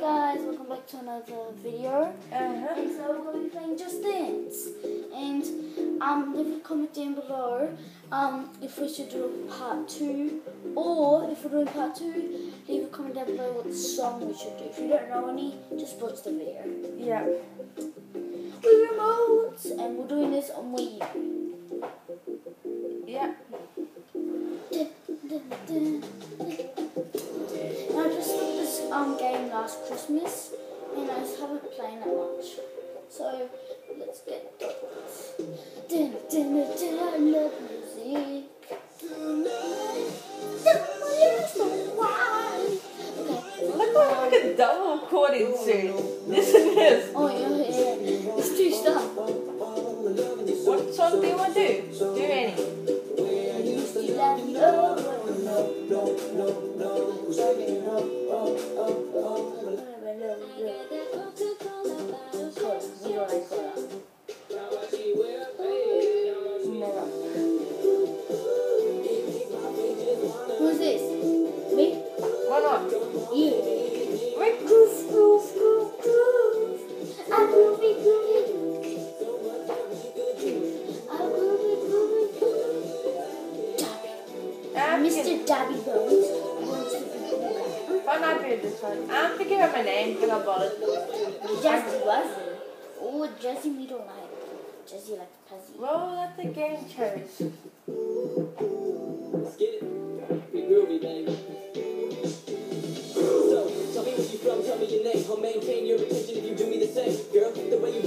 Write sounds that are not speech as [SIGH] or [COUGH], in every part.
guys, welcome back to another video. Uh-huh. And so we're going to be playing Just Dance. And um, leave a comment down below um, if we should do a part two, or if we're doing part two, leave a comment down below what song we should do. If you don't know any, just watch the video. Yeah. We remote, and we're doing this on Wii game last Christmas, and I just haven't played that much. So, let's get it. Dun, I love music. Okay. Look like like a double recording soon. This and this. Oh, yeah, yeah. It's two stuff. What song do you want to do? Do any. Cool. why not do this one? I'm thinking of my name, but I'll bother. Jesse was it? Oh, Jesse we don't like. Jesse likes Pezzy. Well, let the game choose. Let's get it. Be groovy, baby. So, tell me where you from, tell me your name. I'll maintain your attention if you do me the same. Girl, the way you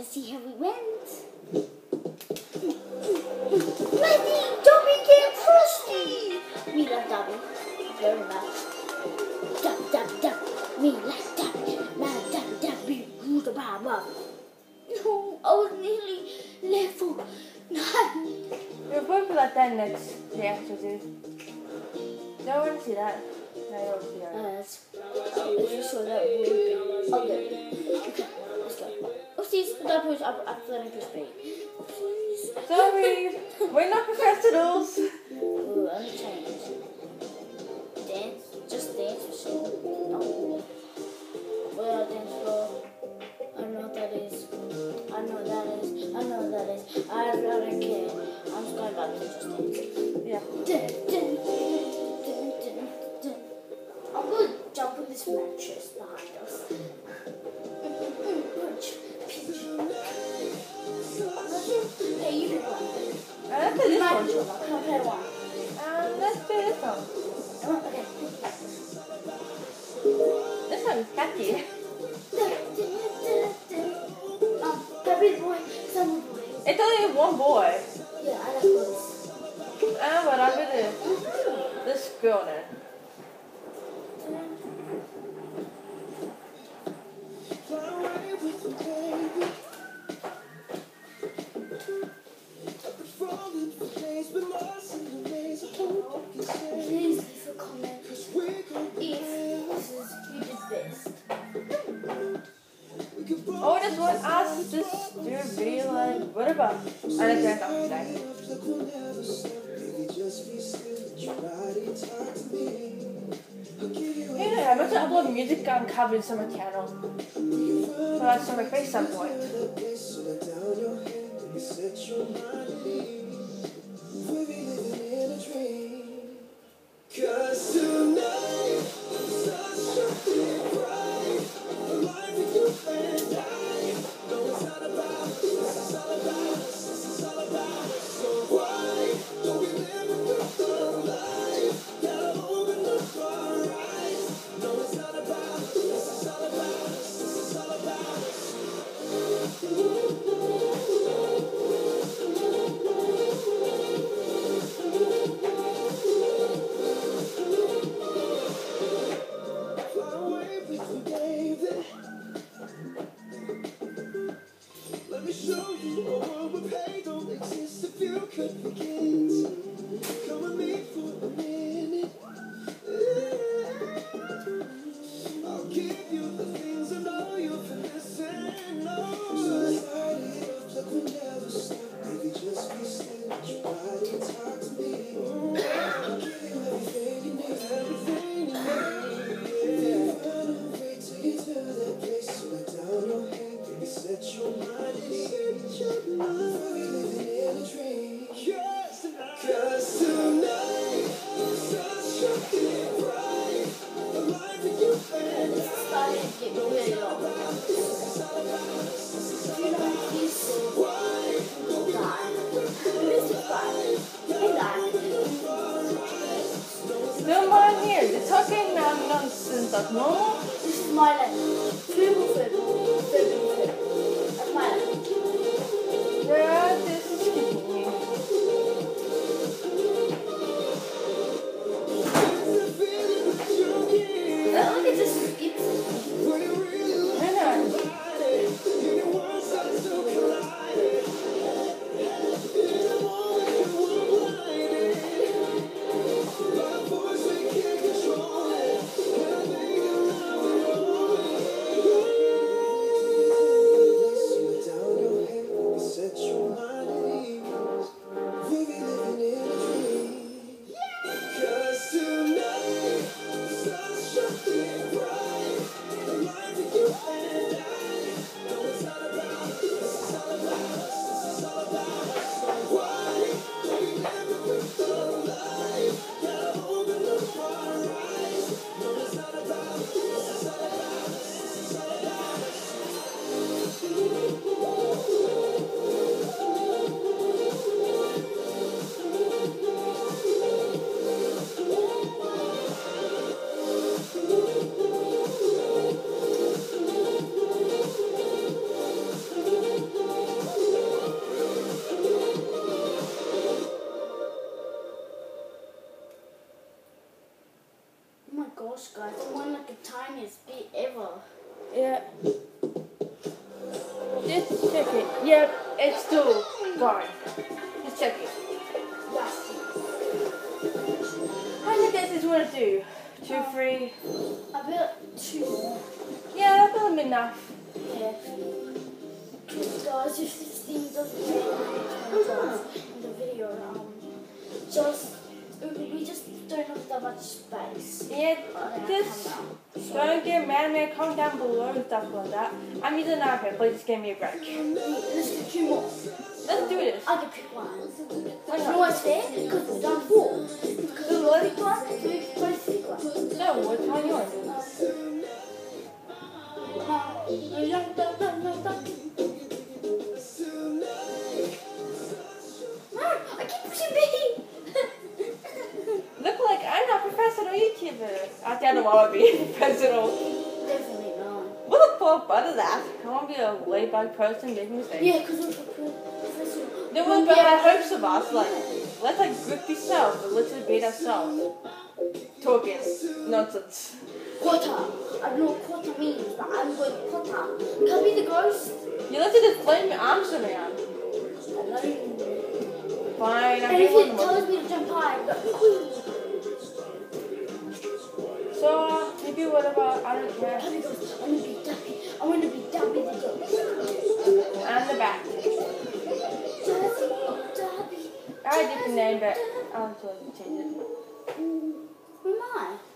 to see how we went. Ready, Dobby get frosty! We love Dobby very much. Dub, dub, dub. We like Dobby. Now, dub, dub, we rule the bar up. No, I was nearly level nine. You're both like that next day after this. No one see that. No, I don't see that. Uh, if you saw that, we would be. Okay. Okay, let's go. Please stop with push up, up. Sorry, we're not professionals. [LAUGHS] Ooh, let me change. Dance, just dance for sure. No. Well, dance floor. I let's do this one. Okay. This one's catchy. um, every boy, some boy. It's only one boy. Yeah, I like boys. Oh, but I'm gonna. This girl now. Anyway, I meant to upload music I'm covering summer channel. So that's my face some point. Cause tonight here. They're talking um, nonsense like normal. This is my life. Beautiful. gosh, guys, I won like the tiniest beat ever. Yeah. Just check it. Yep, it's still going. Just check it. How many guesses you want to do? Two, um, three? Uh, I built two. Yeah, I built them enough. Yeah. Guys, if this thing doesn't make in the video, um, just don't have that much space. Yeah, just don't get mad, man. Comment down below and stuff like that. I'm using an iPad. Please give me a break. Let's do two more. Let's do this. I can pick one. Why You know not? what's fair? Because be. Definitely not. What the fuck about that? I want to be a laid back person making mistakes. Yeah, because we're professional. There won't be high hopes of us. Like, let's like grip yourself and let's beat ourselves. Talking nonsense. Quarter. I don't know what quarter means, but I'm going quarter. Can I be the ghost? You let it just flame your arms around. Alone. Fine, I'm And if it tells me to jump high, you what about care. I'm gonna be dumpy. I want to be dumpy the Duck. On the back. I had a different name but I was going to change it. Mm, who am I?